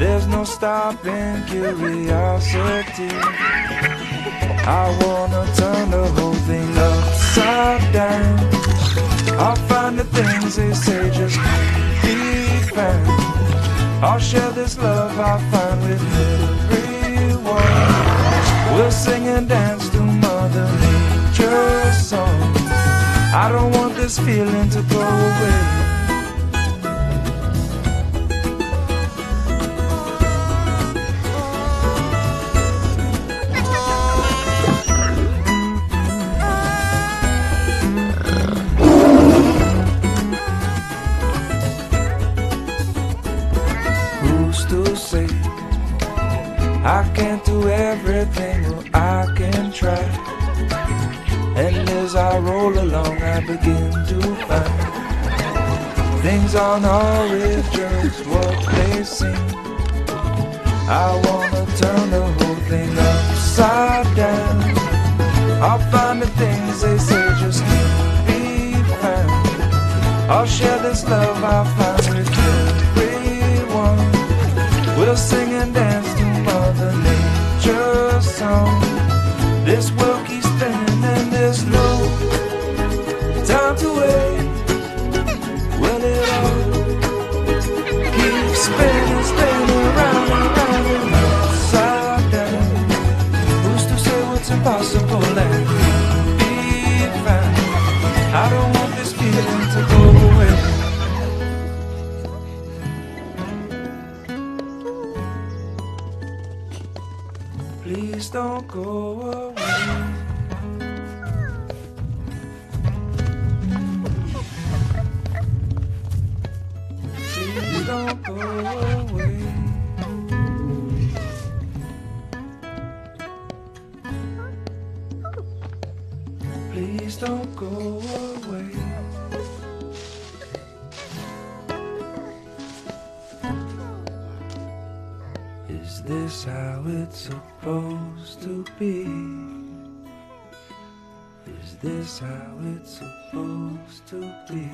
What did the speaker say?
There's no stopping curiosity I wanna turn the whole thing upside down. I'll find the things they say just be found. I'll share this love I find with everyone. We'll sing and dance to Mother Nature's song. I don't want this feeling to go away. I can't do everything, but I can try. And as I roll along, I begin to find things aren't always just what they seem. I wanna turn the whole thing upside down. I'll find the things they say just can't be found. I'll share this love I find with. We'll sing and dance to Mother Nature's song. This world keeps spinning and there's no time to wait. Well, it all keeps spinning, spinning round and round and upside down. Who's to say what's impossible Please don't go away. Please don't go away. Please don't go away. Is this how it's supposed to be? Is this how it's supposed to be?